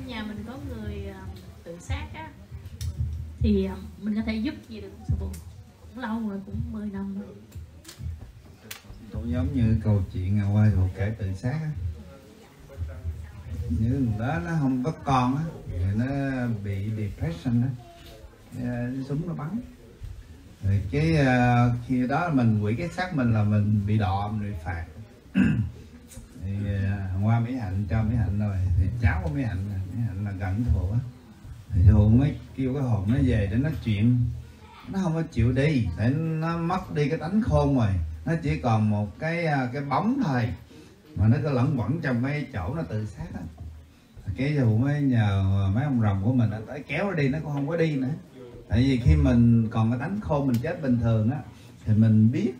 trong nhà mình có người à, tự sát á thì à, mình có thể giúp gì được sư phụ? Cũng lâu rồi cũng 10 năm rồi. Cũng giống như câu chuyện ngày qua rồi kể tự sát á. Như đó nó không có con á thì nó bị depression á. À, súng nó bắn. Rồi cái khi đó mình quỷ cái xác mình là mình bị đọ mình bị phạt. Thì uh, hôm qua mỹ hạnh cho mỹ hạnh rồi thì cháu của mỹ hạnh mỹ hạnh là gần thù á. Thì thù mới kêu cái hồn nó về để nói chuyện. Nó không có chịu đi tại nó mất đi cái tánh khôn rồi. Nó chỉ còn một cái à, cái bóng thôi. Mà nó cứ lẫn quẩn trong mấy chỗ nó tự sát á. Cái dù mới nhờ mấy ông rồng của mình á, tới kéo nó đi nó cũng không có đi nữa. Tại vì khi mình còn cái tánh khôn mình chết bình thường á thì mình biết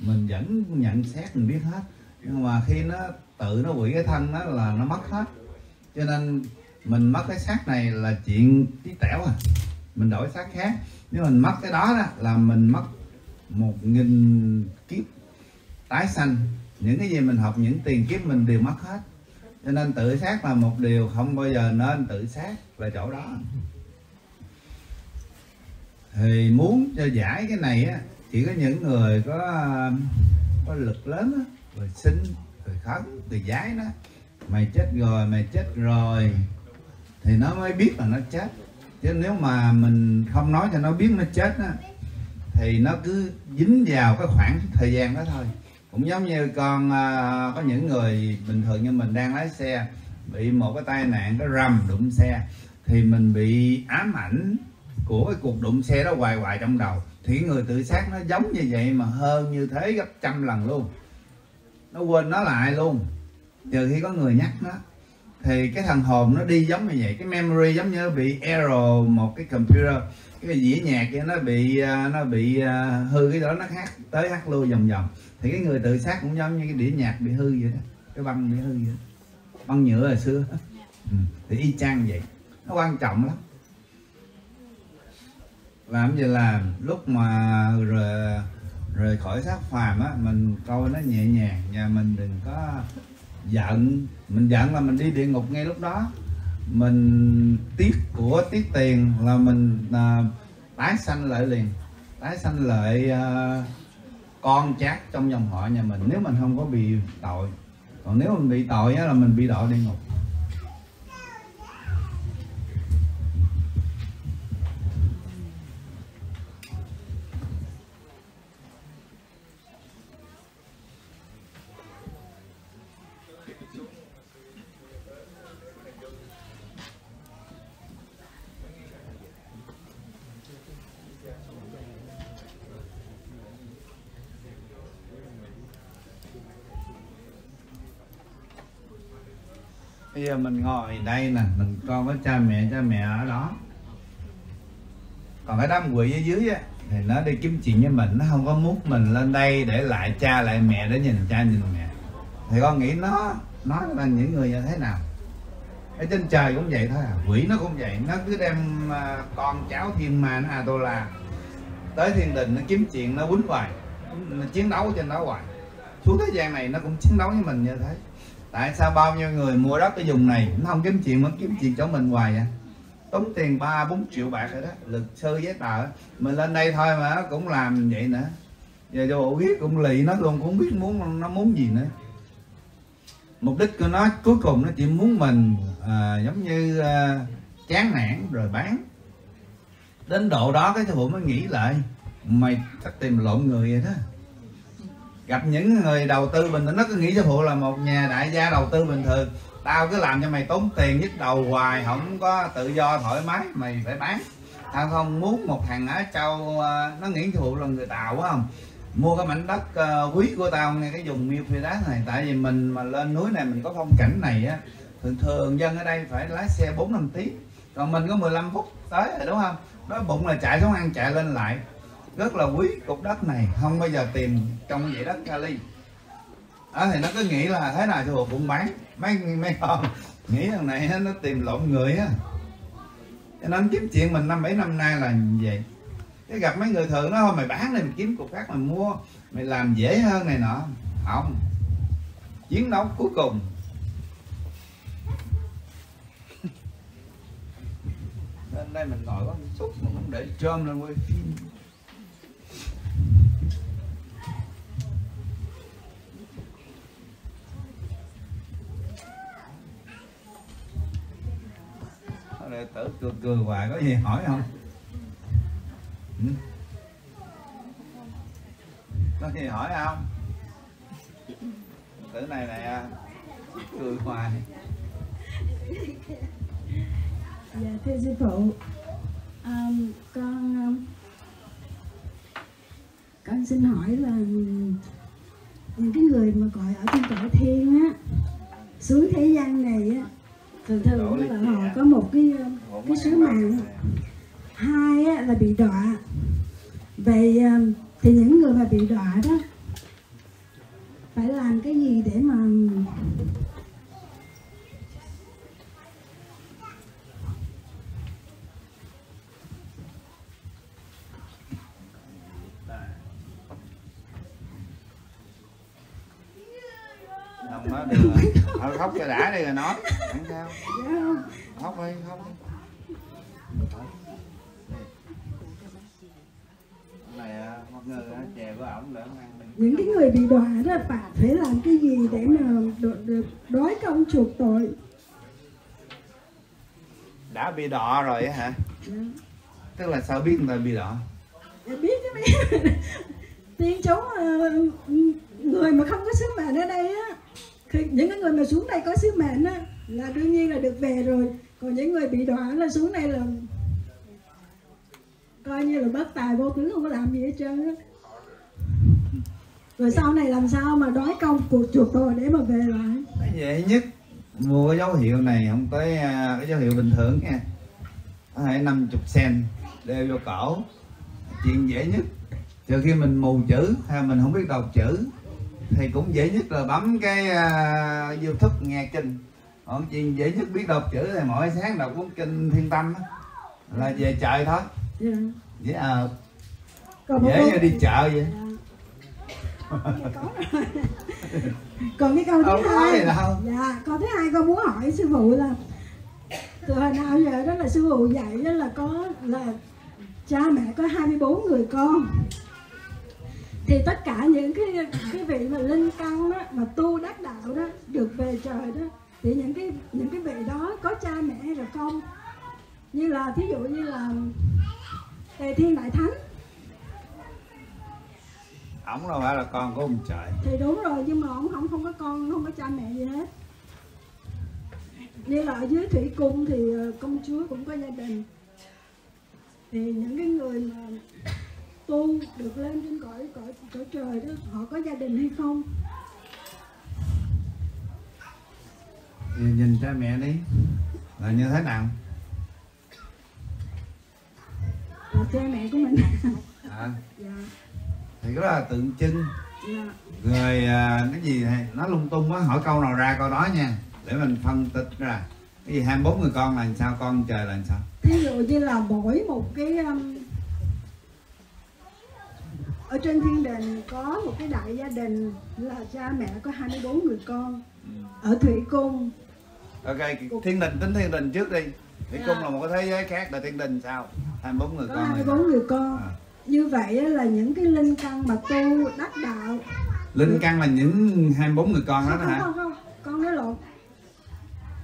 mình vẫn nhận xét mình biết hết. Nhưng mà khi nó tự nó quỷ cái thân đó là nó mất hết. Cho nên mình mất cái xác này là chuyện tí tẻo à. Mình đổi xác khác. Nếu mình mất cái đó, đó là mình mất một nghìn kiếp tái sanh. Những cái gì mình học những tiền kiếp mình đều mất hết. Cho nên tự sát là một điều không bao giờ nên tự sát là chỗ đó. Thì muốn cho giải cái này á chỉ có những người có có lực lớn á rồi sinh rồi khấn rồi giải đó. Mày chết rồi mày chết rồi thì nó mới biết là nó chết. Chứ nếu mà mình không nói cho nó biết nó chết á, thì nó cứ dính vào cái khoảng thời gian đó thôi. Cũng giống như con à, có những người bình thường như mình đang lái xe, bị một cái tai nạn cái rầm đụng xe, thì mình bị ám ảnh của cái cuộc đụng xe đó hoài hoài trong đầu. Thì người tự sát nó giống như vậy mà hơn như thế gấp trăm lần luôn. Nó quên nó lại luôn. Trừ khi có người nhắc nó thì cái thằng hồn nó đi giống như vậy cái memory giống như bị error một cái computer cái dĩa nhạc kia nó bị à, nó bị à, hư cái đó nó hát tới hát lui vòng vòng thì cái người tự sát cũng giống như cái đĩa nhạc bị hư vậy đó cái băng bị hư vậy đó. băng nhựa hồi xưa ừ. thì y chang vậy nó quan trọng lắm làm gì là lúc mà rời, rời khỏi xác phàm á mình coi nó nhẹ nhàng và mình đừng có giận. Mình giận là mình đi địa ngục ngay lúc đó. Mình tiếc của tiếc tiền là mình à, tái sanh lại liền. Tái sanh lại à, con chát trong dòng họ nhà mình. Nếu mình không có bị tội. Còn nếu mình bị tội á, là mình bị đọa địa ngục. Bây giờ mình ngồi đây nè, mình con với cha mẹ cha mẹ ở đó. Còn cái đám quỷ ở dưới á, thì nó đi kiếm chuyện với mình, nó không có mút mình lên đây để lại cha lại mẹ để nhìn cha nhìn mẹ. Thì con nghĩ nó nó là những người như thế nào? Ở trên trời cũng vậy thôi à quỷ nó cũng vậy. Nó cứ đem à, con cháu thiên ma, nó a tô la tới thiên đình, nó kiếm chuyện, nó quýnh hoài, nó chiến đấu trên đó hoài. Xuống thế gian này nó cũng chiến đấu với mình như thế tại sao bao nhiêu người mua đất cái vùng này nó không kiếm chuyện mà kiếm chuyện cho mình hoài vậy tốn tiền ba bốn triệu bạc rồi đó lực sơ giấy tờ mình lên đây thôi mà cũng làm vậy nữa. Giờ cho bộ biết cũng lì nó luôn cũng biết muốn nó muốn gì nữa. Mục đích của nó cuối cùng nó chỉ muốn mình à, giống như à, chán nản rồi bán. Đến độ đó cái thằng mới nghĩ lại mày chắc tìm lộn người rồi đó gặp những người đầu tư bình thường, nó cứ nghĩ cho phụ là một nhà đại gia đầu tư bình thường. Tao cứ làm cho mày tốn tiền nhức đầu hoài, không có tự do thoải mái, mày phải bán. Tao không muốn một thằng ở châu ờ, nó nghĩ cho phụ là người tàu quá không. Mua cái mảnh đất ờ, quý của tao ngay cái vùng miêu phi đá này, tại vì mình mà lên núi này mình có phong cảnh này á, thường thường dân ở đây phải lái xe 4 năm tiếng, còn mình có 15 phút tới rồi, đúng không? Đói bụng là chạy xuống ăn, chạy lên lại rất là quý cục đất này, không bao giờ tìm trong vậy đất kali đó thì nó cứ nghĩ là thế nào cho cũng bán. Mấy mấy con nghĩ thằng này nó tìm lộn người á. Cho nên kiếm chuyện mình năm bảy năm nay là vậy. Cái gặp mấy người thường nó thôi mày bán này mày kiếm cục khác mày mua, mày làm dễ hơn này nọ. Không. Chiến đấu cuối cùng. Lên đây mình ngồi có xúc mà không để trơm lên quay phim đệ tử cười cười hoài có gì hỏi không? Ừ? có gì hỏi không? Tử này nè cười hoài. Dạ thưa sư phụ. Um, con um, con xin hỏi là những cái người mà gọi ở trên cõi thiên á xuống thế gian này á thường thường là họ có một cái cái sứ mạng hai á, là bị đọa. Vậy thì những người mà bị đọa đó phải làm cái gì để mà nói được rồi khóc cho đã đi rồi nói. Không sao. Khóc đi khóc đi. Ổng ăn đi. Những cái người bị đọa đó phải phải làm cái gì để mà được, đói công chuộc tội? Đã bị đọ rồi á hả? Dạ. tức là sao biết người ta bị đọ Dạ biết chứ mấy tiên chú ờ, người mà không có sứ mệnh ở đây á những cái người mà xuống đây có sứ mệnh á, là đương nhiên là được về rồi. Còn những người bị đọa là xuống đây là coi như là bất tài vô tướng, không có làm gì hết trơn á. Rồi sau này làm sao mà đói công cuộc chuộc tội để mà về lại? Cái dễ nhất? Mua cái dấu hiệu này không tới à, cái dấu hiệu bình thường nha. Có thể 50 sen đeo vô cổ. Chuyện dễ nhất. Trừ khi mình mù chữ, hay mình không biết đọc chữ thì cũng dễ nhất là bấm cái uh, youtube nghe kinh. Còn chuyện dễ nhất biết đọc chữ thì mỗi sáng đọc cuốn kinh thiên tâm á, là về chợ thôi. Dạ. dễ còn một dễ như đi chợ vậy. Dạ, còn cái câu thứ hai dạ câu thứ hai con muốn hỏi sư phụ là từ hồi nào giờ đó là sư phụ dạy đó là có là cha mẹ có 24 người con thì tất cả những cái cái vị mà linh căn đó mà tu đắc đạo đó được về trời đó thì những cái những cái vị đó có cha mẹ hay là không? Như là thí dụ như là tề thiên đại thánh. Ổng đâu phải là con của ông trời. Thì đúng rồi nhưng mà ông không không có con không có cha mẹ gì hết. Như là ở dưới thủy cung thì ờ, công chúa cũng có gia đình. Thì những cái người mà tu được lên trên cõi cõi cõi trời đó họ có gia đình hay không? Thì nhìn cha mẹ đi. Là như thế nào? Là cha mẹ của mình. À, dạ. Thì đó là tượng trưng. Dạ. Rồi à, cái gì nó lung tung á hỏi câu nào ra câu đó nha. Để mình phân tích ra. Cái gì 24 người con là làm sao con trời là làm sao? Thí dụ như là mỗi một cái um, ở trên thiên đình có một cái đại gia đình là cha mẹ có 24 người con. Ở thủy cung. Ok thiên đình tính thiên đình trước đi. Thủy Dạ. cung là một cái thế giới khác là thiên đình sao? 24 người có con 24 người con. À. như vậy là những cái linh căn mà tu đắc đạo. Linh căn là những 24 người con đó không, đó hả? Không, không, con nói lộn.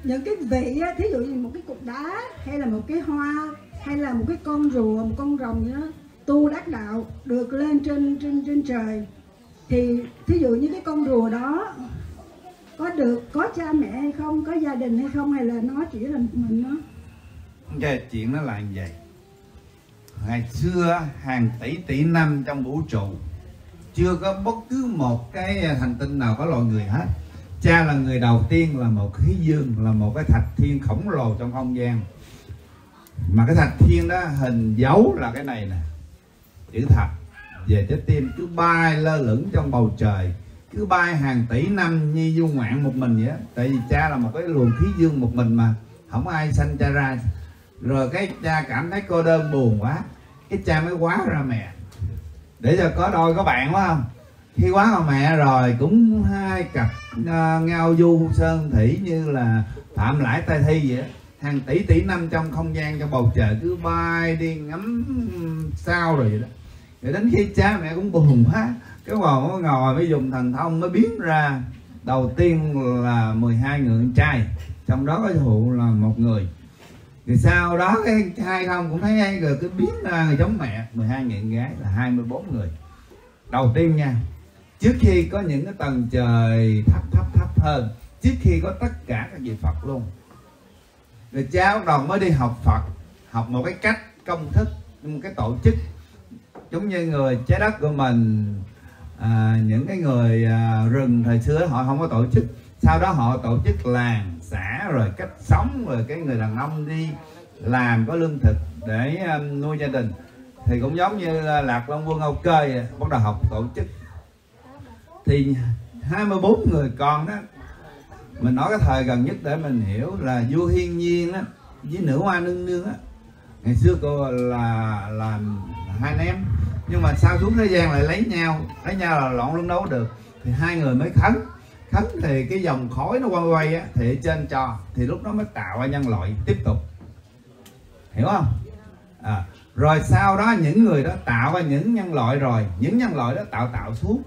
Những cái vị thí dụ như một cái cục đá hay là một cái hoa hay là một cái con rùa một con rồng gì đó tu đắc đạo được lên trên trên trên trời. Thì thí dụ như cái con rùa đó, có được, có cha mẹ hay không, có gia đình hay không, hay là nó chỉ là một mình nó? Cái chuyện nó là như vậy. Ngày xưa, hàng tỷ tỷ năm trong vũ trụ, chưa có bất cứ một cái hành tinh nào có loài người hết. Cha là người đầu tiên, là một khí dương, là một cái thạch thiên khổng lồ trong không gian. Mà cái thạch thiên đó hình dấu là cái này nè chữ thật về trái tim cứ bay lơ lửng trong bầu trời. Cứ bay hàng tỷ năm như du ngoạn một mình vậy tại vì cha là một cái luồng khí dương một mình mà. Không ai sanh cha ra. Rồi cái cha cảm thấy cô đơn buồn quá. Cái cha mới quá ra mẹ. Để cho có đôi có bạn quá không? Khi quá mà mẹ rồi cũng hai cặp uh, ngao du sơn thủy như là phạm lãi tay thi vậy đó. hàng tỷ tỷ năm trong không gian trong bầu trời cứ bay đi ngắm sao rồi vậy đó rồi đến khi cha mẹ cũng buồn quá, cái bò mới ngồi mới dùng thần thông mới biến ra. Đầu tiên là 12 người con trai, trong đó có thụ là một người. Thì sau đó cái hai không cũng thấy hay rồi, cứ biến ra người giống mẹ. 12 người con gái là 24 người. Đầu tiên nha, trước khi có những cái tầng trời thấp thấp thấp hơn, trước khi có tất cả các vị Phật luôn, rồi cha bắt đầu mới đi học Phật, học một cái cách công thức, một cái tổ chức giống như người trái đất của mình à, những cái người à, rừng thời xưa họ không có tổ chức. Sau đó họ tổ chức làng xã rồi cách sống rồi cái người đàn ông đi làm có lương thực để um, nuôi gia đình. Thì cũng giống như à, lạc long quân âu cơ bắt đầu học tổ chức. Thì 24 người con đó mình nói cái thời gần nhất để mình hiểu là vua hiên nhiên á với nữ hoa nương nương á. Ngày xưa cô là làm hai anh em nhưng mà sao xuống thế gian lại lấy nhau? Lấy nhau là loạn luôn đấu được. Thì hai người mới khấn. Khấn thì cái dòng khói nó quay quay á thì ở trên cho. Thì lúc đó mới tạo ra nhân loại tiếp tục. Hiểu không? À, rồi sau đó những người đó tạo ra những nhân loại rồi. Những nhân loại đó tạo tạo xuống.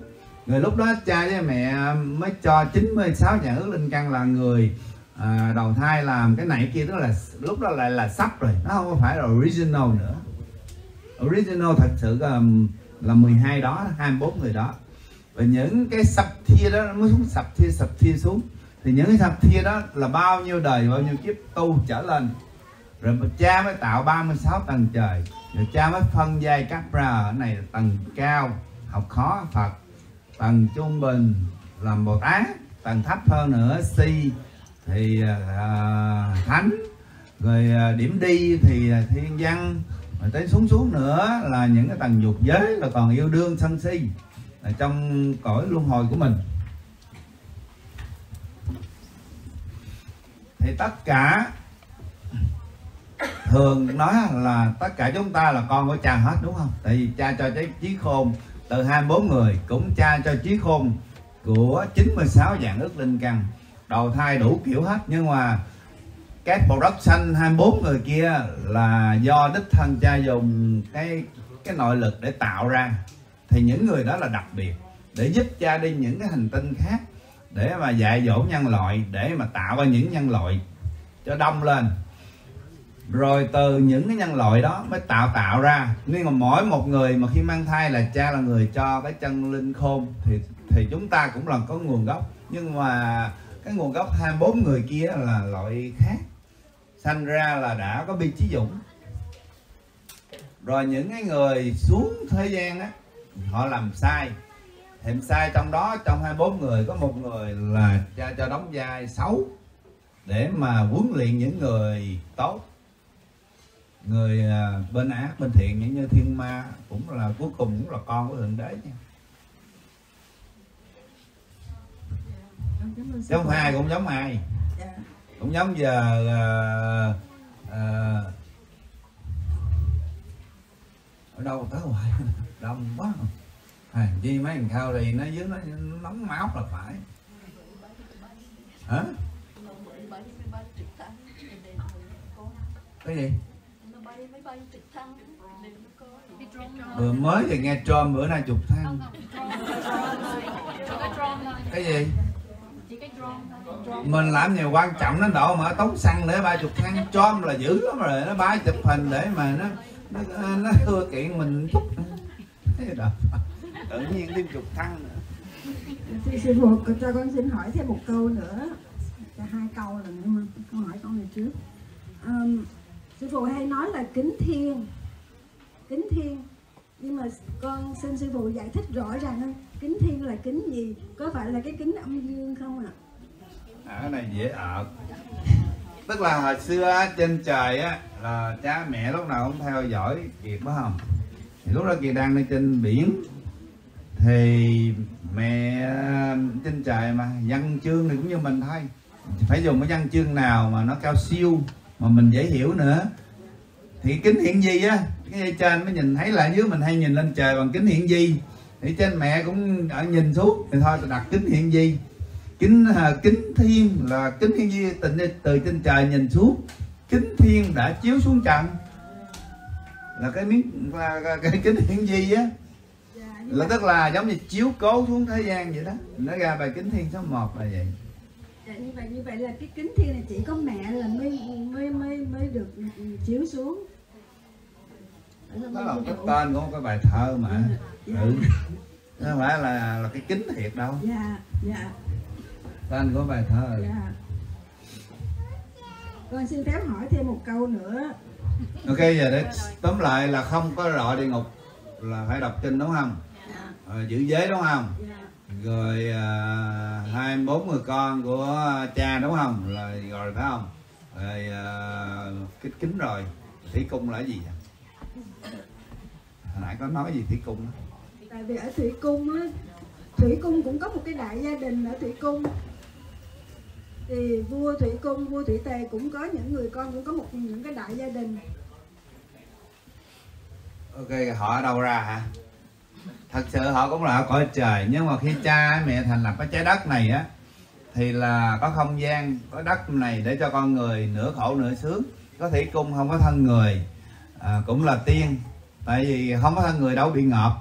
Người lúc đó cha với mẹ mới cho 96 nhà ước linh căn là người à, đầu thai làm cái này kia. Đó là lúc đó lại là sắp rồi. Nó không phải là original nữa original thật sự là, là 12 đó 24 người đó. Và những cái sập thia đó mới xuống sập thia sập thia xuống. Thì những cái sập thia đó là bao nhiêu đời bao nhiêu kiếp tu trở lên. Rồi cha mới tạo 36 tầng trời. Rồi cha mới phân giai các ra ở này là tầng cao học khó Phật. Tầng trung bình làm Bồ Tát tầng thấp hơn nữa si thì uh, thánh. Rồi uh, điểm đi thì uh, thiên văn rồi tới xuống xuống nữa là những cái tầng dục giới là còn yêu đương, sân si là trong cõi luân hồi của mình. Thì tất cả thường nói là tất cả chúng ta là con của cha hết, đúng không? Tại vì cha cho cái trí khôn, từ 24 người cũng cha cho trí khôn của 96 dạng ức linh căn. Đầu thai đủ kiểu hết, nhưng mà cái xanh 24 người kia là do đích thân cha dùng cái cái nội lực để tạo ra. Thì những người đó là đặc biệt để giúp cha đi những cái hành tinh khác để mà dạy dỗ nhân loại, để mà tạo ra những nhân loại cho đông lên. Rồi từ những cái nhân loại đó mới tạo tạo ra. Nhưng mà mỗi một người mà khi mang thai là cha là người cho cái chân linh khôn. Thì thì chúng ta cũng là có nguồn gốc. Nhưng mà cái nguồn gốc 24 người kia là loại khác sanh ra là đã có bi trí dũng. Rồi những cái người xuống thế gian á họ làm sai. Làm sai trong đó trong 24 người có một người là cha cho đóng vai xấu để mà huấn luyện những người tốt. Người à, bên ác bên thiện những như thiên ma cũng là cuối cùng cũng là con của thượng đế nha. Chứ không ai cũng giống ai. Dạ cũng giống giờ là à, à, ở đâu tới hoài? Đông quá. À, chi mấy thằng khao thì nó dưới nó, nó nóng máu là phải. Hả? Cái gì? Vừa mới thì nghe trôm bữa nay chục thang cái gì? Mình làm nhiều quan trọng đến độ mà tống xăng để ba chục thăng chom là dữ lắm rồi. Nó bái chụp hình để mà nó nó, nó thưa kiện mình chút thế đó tự nhiên thêm chục thăng nữa. Thì sư phụ cho con xin hỏi thêm một câu nữa. Cho hai câu là con hỏi con này trước. Um, sư phụ hay nói là kính thiên. Kính thiên. Nhưng mà con xin sư phụ giải thích rõ ràng hơn kính thiên là kính gì? Có phải là cái kính âm dương không ạ? À, cái này dễ ợt. Tức là hồi xưa trên trời á là cha mẹ lúc nào cũng theo dõi kiệt phải không? Thì lúc đó kiệt đang lên trên biển. Thì mẹ trên trời mà văn chương thì cũng như mình thôi. Phải dùng cái văn chương nào mà nó cao siêu mà mình dễ hiểu nữa. Thì kính hiện vi á cái dây trên mới nhìn thấy là dưới mình hay nhìn lên trời bằng kính hiện vi thì trên mẹ cũng ở nhìn xuống. Thì thôi đặt kính hiện gì kính à, kính thiên là kính thiên di từ, từ trên trời nhìn xuống. Kính thiên đã chiếu xuống trần. Là cái miếng là cái, kính hiển vi á. Dạ, là tức là giống như chiếu cố xuống thế gian vậy đó. Nó ra bài kính thiên số 1 là vậy. Dạ, như vậy như vậy là cái kính thiên này chỉ có mẹ là mới mới mới mới được chiếu xuống Đó đó là cái tên của cái bài thơ mà. Dạ. ừ. Chứ không phải là là cái kính thiệt đâu. Dạ dạ. Tên của bài thơ. Dạ. Con xin phép hỏi thêm một câu nữa. Ok giờ để tóm lại là không có rọ địa ngục là phải đọc kinh đúng không? Dạ. Ờ, giữ giới đúng không? Dạ. Rồi à, hai uh, bốn người con của cha đúng không? Là rồi phải không? Rồi uh, kính kính rồi thủy cung là cái gì vậy? Hồi nãy có nói gì thủy cung đó. tại vì ở thủy cung á thủy cung cũng có một cái đại gia đình ở thủy cung. Thì vua thủy cung vua thủy tề cũng có những người con cũng có một những cái đại gia đình. Ok họ ở đâu ra hả? Thật sự họ cũng là ở cõi trời nhưng mà khi cha mẹ thành lập cái trái đất này á thì là có không gian có đất này để cho con người nửa khổ nửa sướng. Có thủy cung không có thân người à, cũng là tiên tại vì không có người đâu bị ngợp.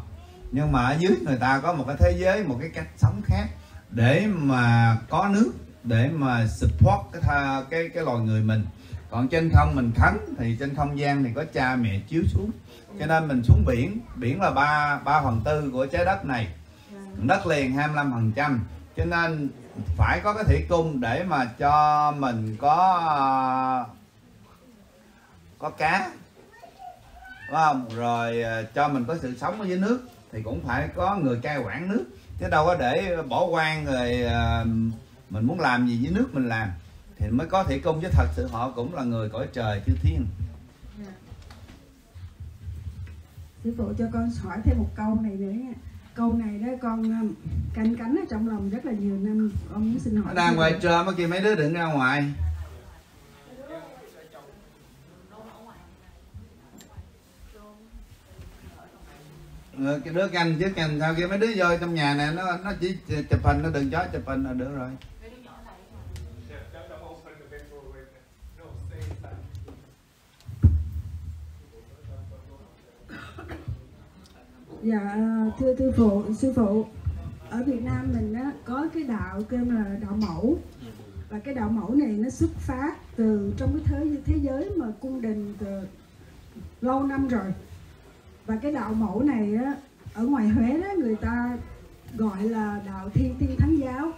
Nhưng mà ở dưới người ta có một cái thế giới một cái cách sống khác để mà có nước để mà support cái tha, cái cái loài người mình. Còn trên không mình thắng thì trên không gian thì có cha mẹ chiếu xuống. Cho nên mình xuống biển biển là ba ba phần tư của trái đất này. Đất liền 25 phần trăm. Cho nên phải có cái thủy cung để mà cho mình có có cá phải không? Rồi à, cho mình có sự sống ở dưới nước thì cũng phải có người cai quản nước. Chứ đâu có để bỏ quan rồi à, mình muốn làm gì với nước mình làm thì mới có thủy cung chứ. Thật sự họ cũng là người cõi trời chư thiên. Sư phụ cho con hỏi thêm một câu này nữa câu này đó con um, canh cánh ở trong lòng rất là nhiều năm. Con muốn xin hỏi đang ngoài trời mà kia mấy đứa đừng ra ngoài Ờ, cái đứa canh chứ, canh sao kia mấy đứa vô trong nhà này nó nó chỉ chụp hình, nó đừng chó chụp hình là được rồi. Dạ thưa sư phụ sư phụ. Ở Việt Nam mình á, có cái đạo kêu là đạo mẫu. Và cái đạo mẫu này nó xuất phát từ trong cái thế thế giới mà cung đình từ lâu năm rồi và cái đạo mẫu này á ở ngoài Huế đó người ta gọi là đạo Thiên Tiên Thánh giáo.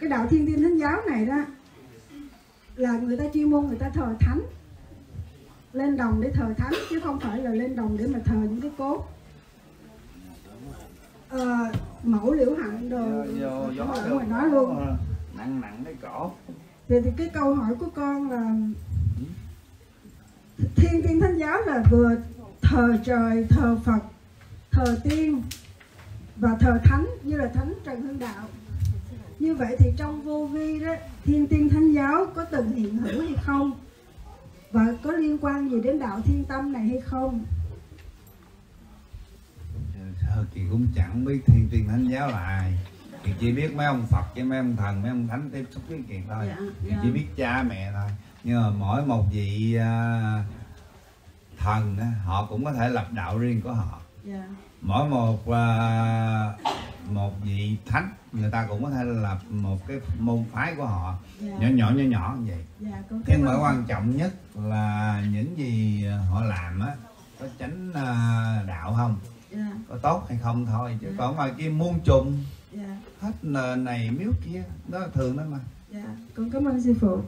Cái đạo Thiên Tiên Thánh giáo này đó là người ta chuyên môn người ta thờ thánh. Lên đồng để thờ thánh chứ không phải là lên đồng để mà thờ những cái cốt. Ờ, mẫu liễu hạnh đồ gió ngoài đó luôn. Nặng nặng cái cổ. Thì, thì cái câu hỏi của con là thiên tiên thánh giáo là vừa thờ trời thờ phật thờ tiên và thờ thánh như là thánh trần hưng đạo. Như vậy thì trong vô vi đó thiên tiên thánh giáo có từng hiện hữu hay không? Và có liên quan gì đến đạo thiên tâm này hay không? Thơ chị cũng chẳng biết thiên tiên thánh giáo là ai. Chị chỉ biết mấy ông Phật với mấy ông thần, mấy ông thánh tiếp xúc với kiện thôi. Dạ, Chị dạ. chỉ biết cha mẹ thôi. Nhưng mà mỗi một vị à, thần họ cũng có thể lập đạo riêng của họ. Dạ. Mỗi một à, một vị thánh người ta cũng có thể lập một cái môn phái của họ dạ. nhỏ nhỏ nhỏ nhỏ như vậy. Cảm nhưng mà quan trọng nhất là những gì họ làm á có tránh à, đạo không? Dạ. Có tốt hay không thôi chứ Ừ. còn ngoài kia muôn trùng. Dạ. Hết này miếu kia đó thường đó mà. Dạ con cảm ơn sư phụ